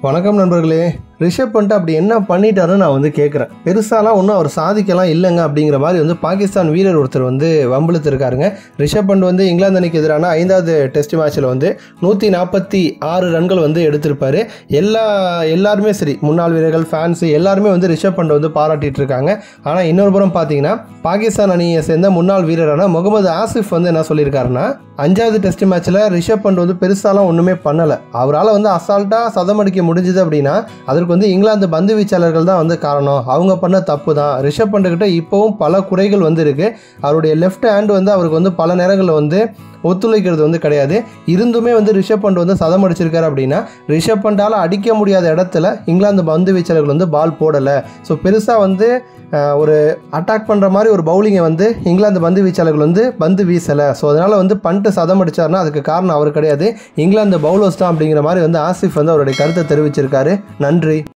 வணக்கம் நண்பர்களே. ரிஷப் பண்ணிட்டு அப்படி என்ன பண்ணிட்டாருன்னு நான் வந்து கேட்குறேன் பெருசாலாம் ஒன்றும் அவர் சாதிக்கலாம் இல்லைங்க அப்படிங்கிற மாதிரி வந்து பாகிஸ்தான் வீரர் ஒருத்தர் வந்து வம்பிழுத்திருக்காருங்க. ரிஷப் பண்ட் வந்து இங்கிலாந்து அணிக்கு எதிரான ஐந்தாவது டெஸ்ட் மேட்ச்சில் வந்து நூற்றி நாற்பத்தி ஆறு ரன்கள் வந்து எடுத்திருப்பார். எல்லா எல்லாருமே சரி முன்னாள் வீரர்கள் ஃபேன்ஸு எல்லாருமே வந்து ரிஷப் பண்ட் வந்து பாராட்டிட்டு இருக்காங்க. ஆனால் இன்னொரு புறம் பார்த்தீங்கன்னா பாகிஸ்தான் அணியை சேர்ந்த முன்னாள் வீரரான முகமது ஆசிஃப் வந்து என்ன சொல்லியிருக்காருன்னா அஞ்சாவது டெஸ்ட் மேட்ச்சில் ரிஷப் பண்ட் வந்து பெருசாலாம் ஒன்றுமே பண்ணலை. அவரால் வந்து அசால்ட்டாக சதம் அடிக்க முடிஞ்சுது அப்படின்னா அதற்கு வந்து இங்கிலாந்து பந்து வீச்சாளர்கள் தான் வந்து காரணம். அவங்க பண்ண தப்பு தான். ரிஷப் பண்டுக்கிட்ட இப்போவும் பல குறைகள் வந்து இருக்குது அவருடைய லெஃப்ட் ஹேண்ட் வந்து அவருக்கு வந்து பல நேரங்களில் வந்து ஒத்துழைக்கிறது வந்து கிடையாது. இருந்துமே வந்து ரிஷப் பண்ட் வந்து சதம் அடிச்சிருக்காரு அப்படின்னா ரிஷப் பண்டால் அடிக்க முடியாத இடத்துல இங்கிலாந்து பந்து வீச்சாளர்கள் வந்து பால் போடலை. ஸோ பெருசாக வந்து ஒரு அட்டாக் பண்ணுற மாதிரி ஒரு பவுலிங்கை வந்து இங்கிலாந்து பந்து வீச்சாளர்கள் வந்து பந்து வீசலை. ஸோ அதனால் வந்து பண்ட்டு சதம் அடித்தார்னா அதுக்கு காரணம் அவர் கிடையாது. இங்கிலாந்து பவுலர்ஸ் தான் அப்படிங்கிற மாதிரி வந்து ஆசிஃப் வந்து அவருடைய கருத்தை தெரிவிச்சிருக்காரு. நன்றி.